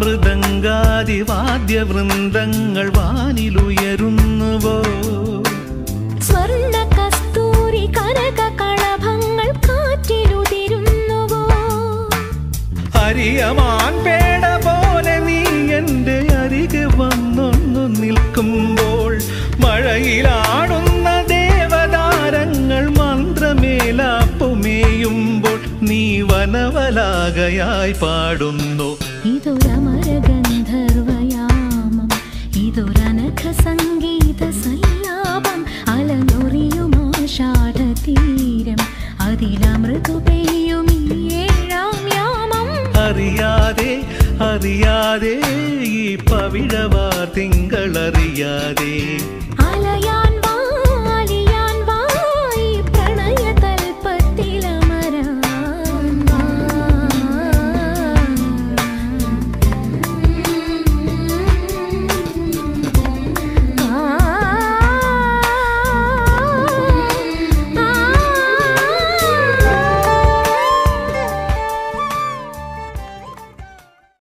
മൃദംഗാദിവാദ്യവൃന്ദങ്ങൾ വാനിലുയരുന്നുവോ? സ്വർണ കസ്തൂരി കനക കളഭങ്ങൾ കാറ്റിലുതിരുന്നുവോ? ഹരിയമാൻ നീ വനവലാകയായി പാടുന്നു. ഇതൊരമരഗന്ധർവയാമം ഇതൊരനഖ സംഗീത സല്ലാപം അലനൊറിയുമാഷാഢതീരം അതിലമൃതു പെയ്യും ഈ ഏഴാം യാമം. അറിയാതെ അറിയാതെ ഈ പവിഴവാർ തിങ്കളറിയാതെ